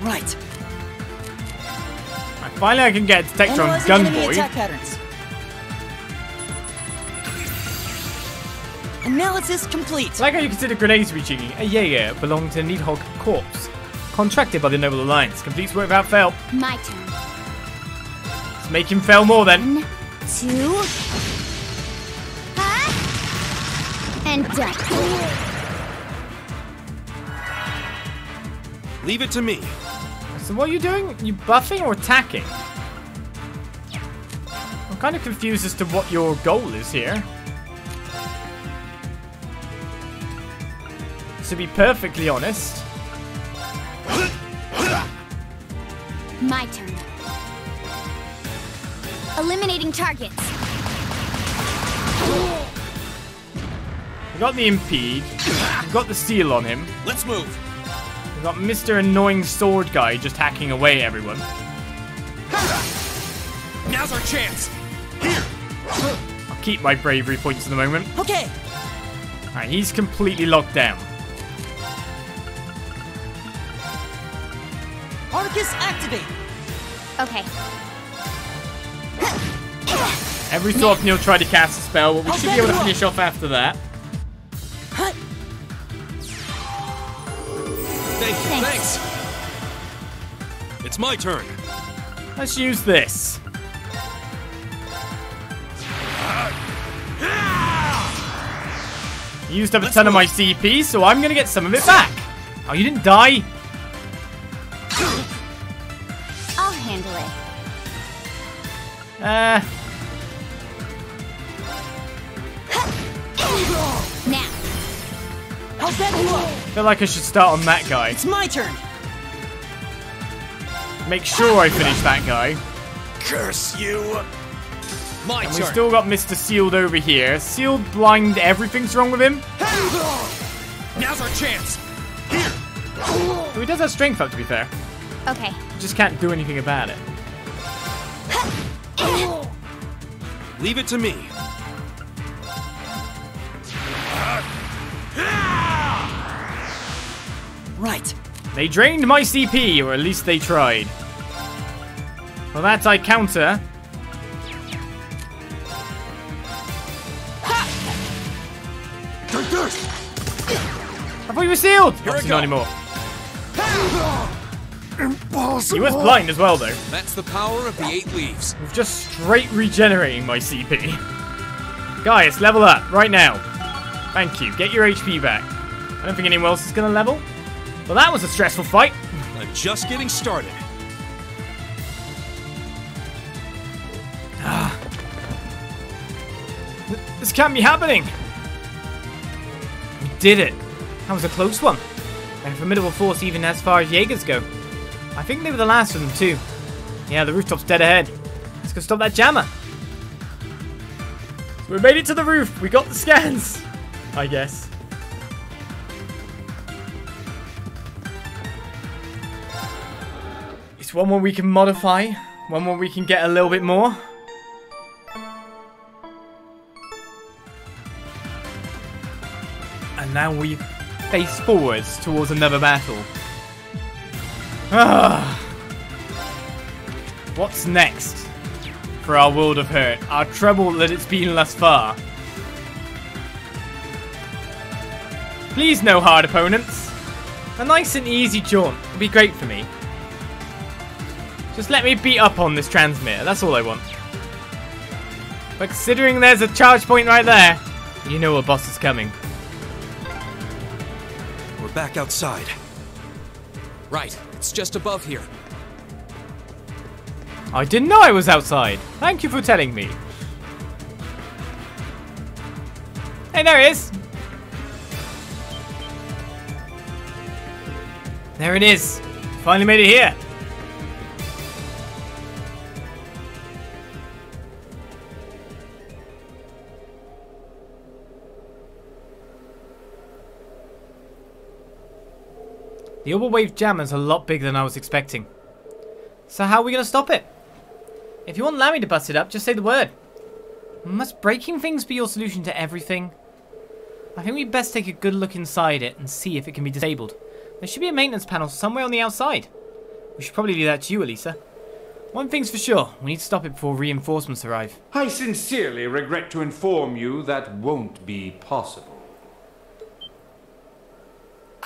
Right. Right, finally, I can get a detector on Analyzing enemy Gunboy. attack. Analysis complete. Like how you consider grenades to be cheeky. A Jaeger belonged to Nidhoggr Corps. Contracted by the Noble Alliance. Completes work without fail. My turn. Let's make him fail more then. One, two. Huh? And done. Leave it to me. So what are you doing? You buffing or attacking? I'm kind of confused as to what your goal is here. To be perfectly honest, My turn. Eliminating targets. we got the impede, we got the seal on him, Let's move. we got Mr. Annoying Sword Guy just hacking away everyone. Now's our chance. Here. I'll keep my bravery points in the moment. Okay. Alright, he's completely locked down. Arcus, activate. Okay. Every so often he'll try to cast a spell, but we should be able to finish off after that. Hut. Thank you, Thanks. thanks. It's my turn. Let's use this. Used up a Let's ton of my move. CP, so I'm gonna get some of it back. Oh, you didn't die? I'll handle it. Uh, feel like I should start on that guy. It's my turn. Make sure I finish that guy. Curse you! My And turn. we've still got Mr. Sealed over here. Sealed blind, everything's wrong with him. Now's our chance. So he does have strength up, to be fair. Okay. Just can't do anything about it. Leave it to me. Right. They drained my CP, or at least they tried. For that I counter. Take this! I thought you were sealed! Here I Obviously go. not anymore. Impossible! He was blind as well, though. That's the power of the eight leaves. With just straight regenerating my CP. Guys, level up, right now. Thank you. Get your HP back. I don't think anyone else is gonna level. Well, that was a stressful fight. I'm just getting started. Ah. This can't be happening. We did it. That was a close one. They're a formidable force even as far as Jaegers go. I think they were the last of them too. Yeah, the rooftop's dead ahead. Let's go stop that jammer. So we made it to the roof. We got the scans. I guess. It's one where we can modify. One where we can get a little bit more. And now we face forwards towards another battle. Ah. What's next for our World of Hurt? Our trouble that it's been thus far. Please no hard opponents. A nice and easy jaunt would be great for me. Just let me beat up on this transmitter, that's all I want. But considering there's a charge point right there, you know a boss is coming. We're back outside. Right, it's just above here. I didn't know I was outside. Thank you for telling me. Hey, there it is. There it is. Finally made it here. The Orbital Wave Jammer's a lot bigger than I was expecting. So how are we going to stop it? If you want Lammy to bust it up, just say the word. Must breaking things be your solution to everything? I think we'd best take a good look inside it and see if it can be disabled. There should be a maintenance panel somewhere on the outside. We should probably leave that to you, Alisa. One thing's for sure, we need to stop it before reinforcements arrive. I sincerely regret to inform you that won't be possible.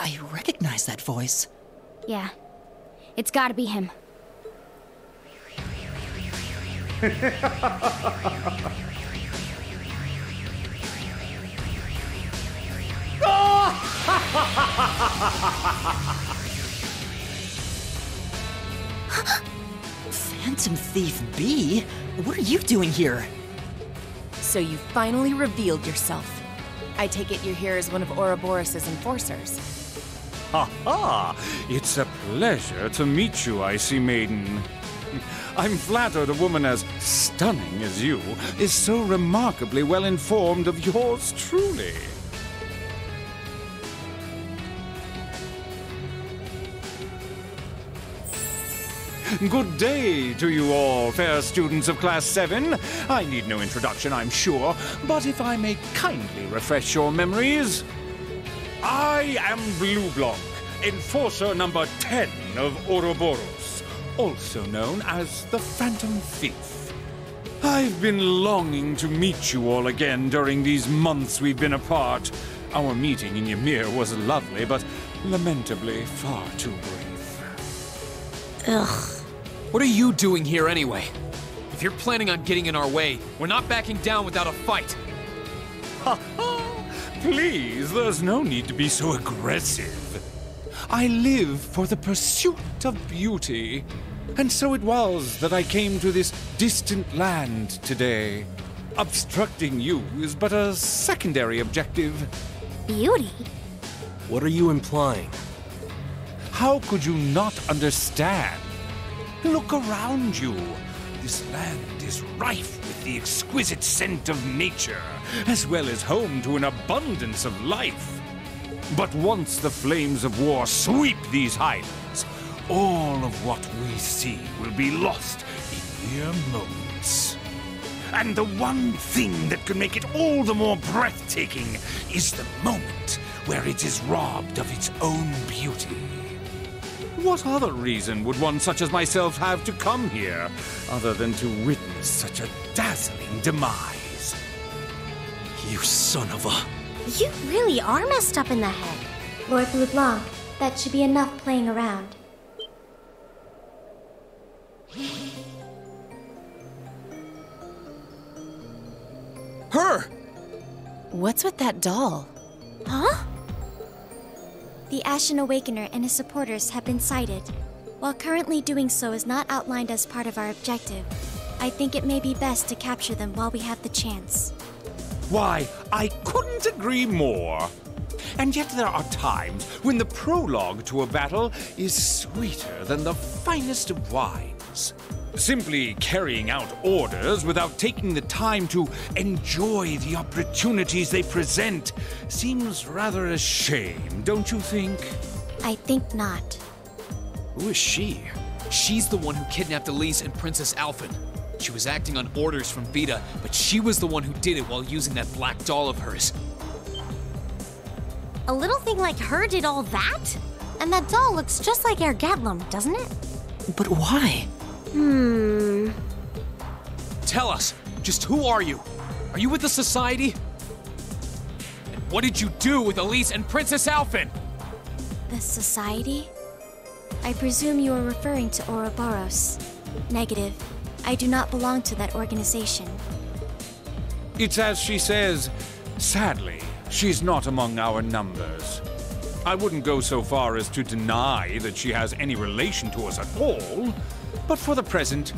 I recognize that voice. Yeah. It's gotta be him. Phantom Thief B? What are you doing here? So you finally revealed yourself. I take it you're here as one of Ouroboros' enforcers. Ha ha! It's a pleasure to meet you, Icy Maiden. I'm flattered a woman as stunning as you is so remarkably well informed of yours truly. Good day to you all, fair students of Class 7. I need no introduction, I'm sure, but if I may kindly refresh your memories. I am Bleublanc, enforcer number 10 of Ouroboros, also known as the Phantom Thief. I've been longing to meet you all again during these months we've been apart. Our meeting in Ymir was lovely, but lamentably far too brief. Ugh. What are you doing here anyway? If you're planning on getting in our way, we're not backing down without a fight. Ha ha! Please, there's no need to be so aggressive. I live for the pursuit of beauty. And so it was that I came to this distant land today. Obstructing you is but a secondary objective. Beauty? What are you implying? How could you not understand? Look around you. This land is rife with the exquisite scent of nature, as well as home to an abundance of life. But once the flames of war sweep these highlands, all of what we see will be lost in mere moments. And the one thing that can make it all the more breathtaking is the moment where it is robbed of its own beauty. What other reason would one such as myself have to come here, other than to witness such a dazzling demise? You son of a. You really are messed up in the head. Lord Bleublanc, that should be enough playing around. Her! What's with that doll? Huh? The Ashen Awakener and his supporters have been sighted. While currently doing so is not outlined as part of our objective, I think it may be best to capture them while we have the chance. Why, I couldn't agree more. And yet there are times when the prologue to a battle is sweeter than the finest of wines. Simply carrying out orders without taking the time to enjoy the opportunities they present seems rather a shame, don't you think? I think not. Who is she? She's the one who kidnapped Elise and Princess Alfin. She was acting on orders from Vita, but she was the one who did it while using that black doll of hers. A little thing like her did all that? And that doll looks just like Agateram, doesn't it? But why? Hmm. Tell us, just who are you? Are you with the Society? And what did you do with Elise and Princess Alfin? The Society? I presume you are referring to Ouroboros. Negative. I do not belong to that organization. It's as she says, sadly, she's not among our numbers. I wouldn't go so far as to deny that she has any relation to us at all, but for the present,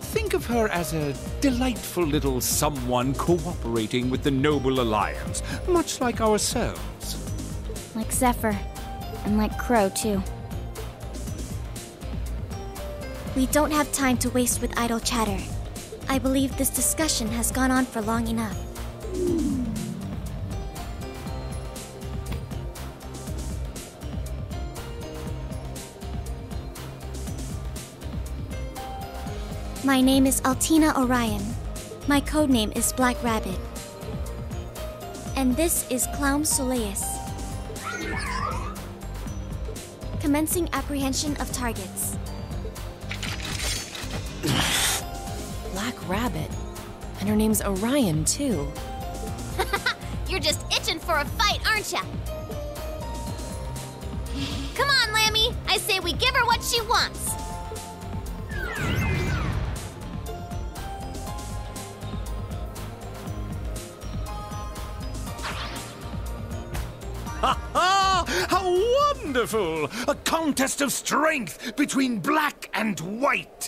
think of her as a delightful little someone cooperating with the Noble Alliance, much like ourselves. Like Zephyr. And like Crow, too. We don't have time to waste with idle chatter. I believe this discussion has gone on for long enough. My name is Altina Orion. My codename is Black Rabbit. And this is Claihm Solais. Commencing apprehension of targets. Black Rabbit. And her name's Orion, too. You're just itching for a fight, aren't ya? Come on, Lammy. I say we give her what she wants. Ah, how wonderful! A contest of strength between black and white.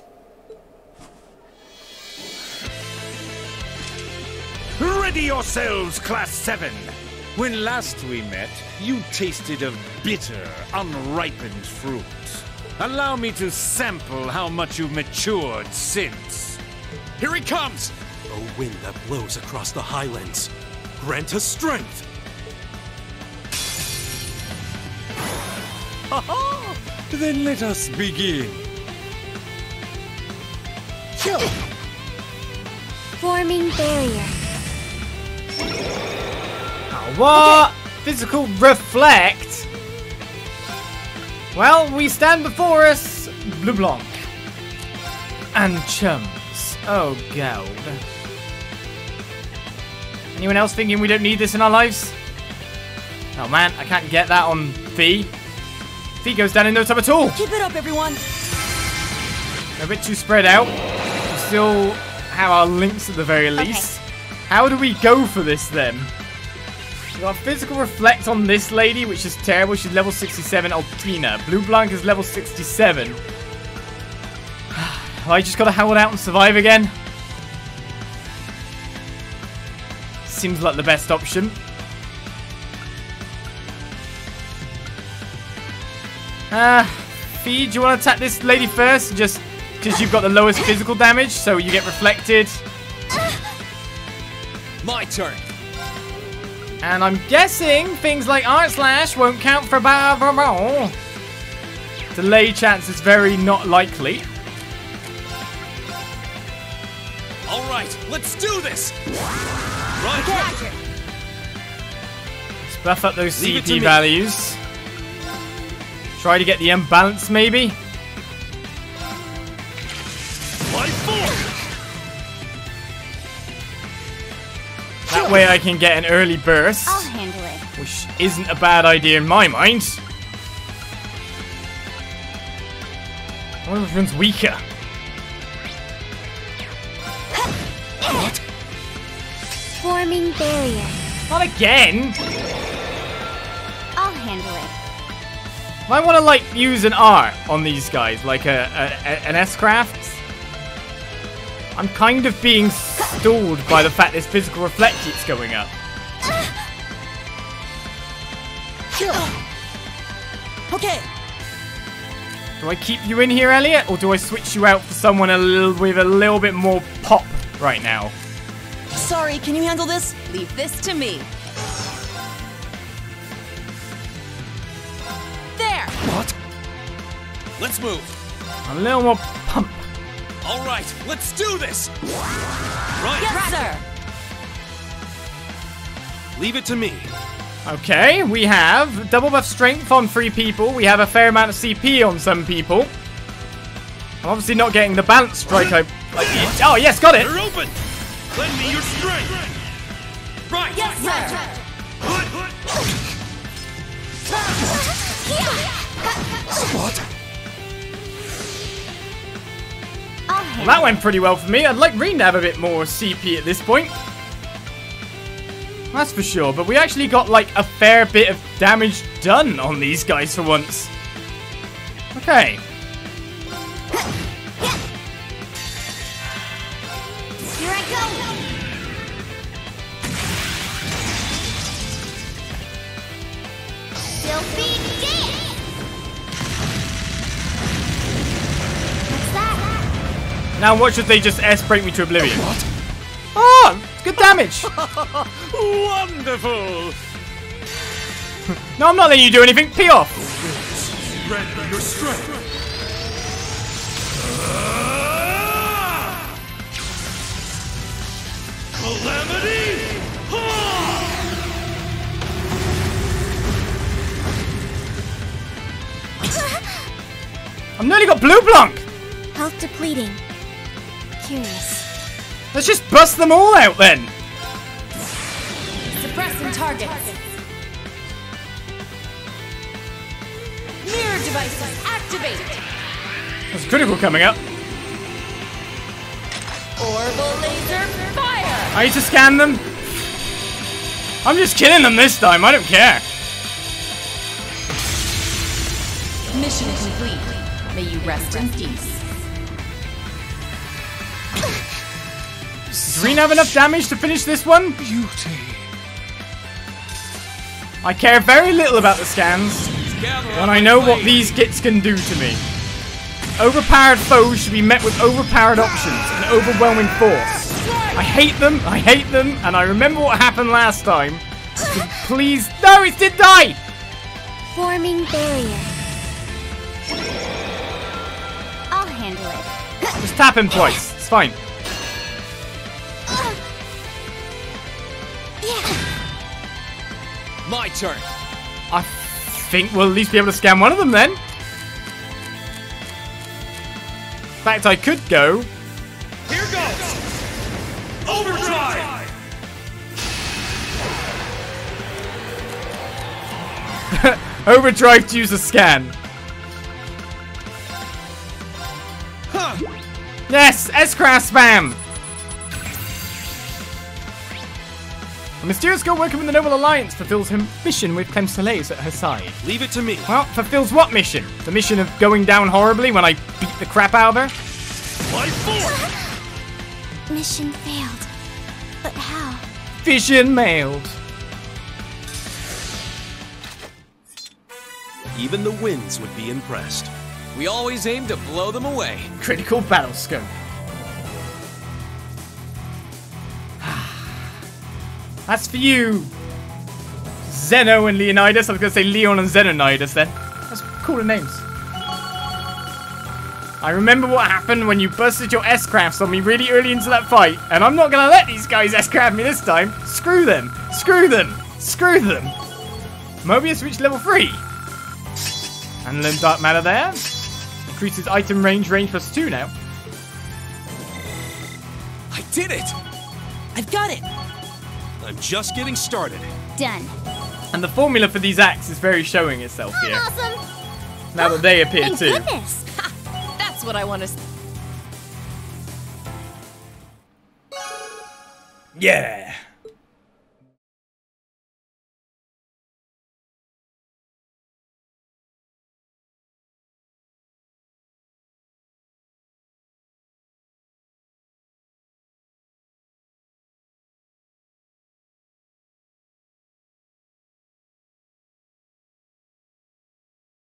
Ready yourselves, Class 7! When last we met, you tasted of bitter, unripened fruit. Allow me to sample how much you've matured since. Here he comes! A wind that blows across the highlands. Grant us strength. Then let us begin. Forming barrier. What? Physical reflect? Well, we stand before us, Bleublanc. And chums. Oh, God. Anyone else thinking we don't need this in our lives? Oh man, I can't get that on Fie. Fie goes down in no time at all. Keep it up, everyone! A bit too spread out. We still have our links at the very least. How do we go for this then? Got physical reflect on this lady, which is terrible. She's level 67, Altina. Bleublanc is level 67. I just gotta hold out and survive again. Seems like the best option. Ah, uh, Fie, do you want to attack this lady first? Just because you've got the lowest physical damage, so you get reflected. My turn. And I'm guessing things like Art Slash won't count for Barbaro. Delay chance is very not likely. All right, let's do this. Right. Let's buff up those Leave CP values. Try to get the imbalance, maybe. That way I can get an early burst, I'll handle it. which isn't a bad idea in my mind. I wonder if everyone's weaker. Forming barrier. Not again! I'll handle it. Might want to like use an R on these guys, like a, a, a an S-craft. I'm kind of being stalled by the fact this physical reflect keeps going up. Okay, Do I keep you in here, Elliot, or do I switch you out for someone a little with a little bit more pop right now? sorry, can you handle this? Leave this to me. There! What? Let's move. A little more pump. All right, let's do this. Right. Yes, sir! Leave it to me. Okay, we have double buff strength on three people. We have a fair amount of CP on some people. I'm obviously not getting the balance strike I... I oh, oh, yes, got it! You're open. Lend me your strength. Right. Yes, sir! What? Well, that went pretty well for me. I'd like Rean to have a bit more CP at this point. That's for sure, but we actually got like a fair bit of damage done on these guys for once. Okay. Now what should they just S break me to oblivion? What? Oh, good damage. Wonderful! no, I'm not letting you do anything. Pee off. Lend me your strength. Ah! Calamity. I've nearly got Bleublanc. Health depleting. Curious. Let's just bust them all out then. Suppressing targets. Mirror devices activated. There's a critical coming up. Orbital laser fire. I need to scan them. I'm just killing them this time. I don't care. Mission complete. May you rest in peace. Does Rean have enough damage to finish this one? Beauty. I care very little about the scans when I know what these kits can do to me. Overpowered foes should be met with overpowered options and overwhelming force. I hate them, I hate them, and I remember what happened last time. So please, no, it did die! Forming barrier. I'll handle it. Just tap him twice, it's fine. My turn. I think we'll at least be able to scan one of them then. In fact, I could go. Here goes. Overdrive. Overdrive to use a scan. Yes, S-Craft spam! A mysterious girl working with the Noble Alliance fulfills her mission with Claihm Solais at her side. Leave it to me. Well, fulfills what mission? The mission of going down horribly when I beat the crap out of her? My force. Mission failed. But how? Vision mailed. Even the winds would be impressed. We always aim to blow them away. Critical battle scope. That's for you, Zeno and Leonidas. I was going to say Leon and Zenonidas then. That's cooler names. I remember what happened when you busted your S-crafts on me really early into that fight, and I'm not going to let these guys S-craft me this time. Screw them. Screw them. Screw them. Mobius reached level 3. And then Dark Matter there. Increases item range, range plus 2 now. I did it! I've got it! I'm just getting started. Done. And the formula for these acts is very showing itself here. Awesome! Now that they appear Thank too. goodness! That's what I want to. Yeah.